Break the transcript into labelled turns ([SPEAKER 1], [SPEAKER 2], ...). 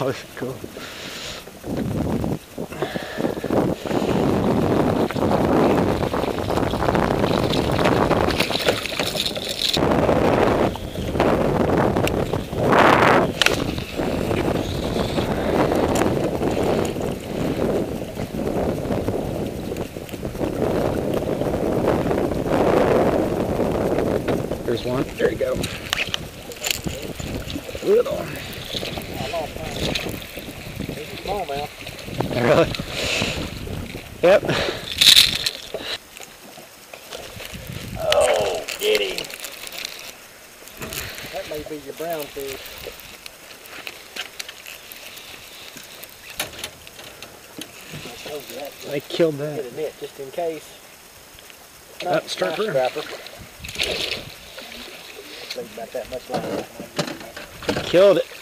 [SPEAKER 1] Cool. There's one. There you go. Little.
[SPEAKER 2] Small man.
[SPEAKER 1] Really? Yep.
[SPEAKER 2] Oh, get him. That may be your brown fish. I told you that.
[SPEAKER 1] I killed
[SPEAKER 2] Get
[SPEAKER 1] that.
[SPEAKER 2] a net just in case.
[SPEAKER 1] That striper?
[SPEAKER 2] Strapper. Played about that much longer.
[SPEAKER 1] Killed it.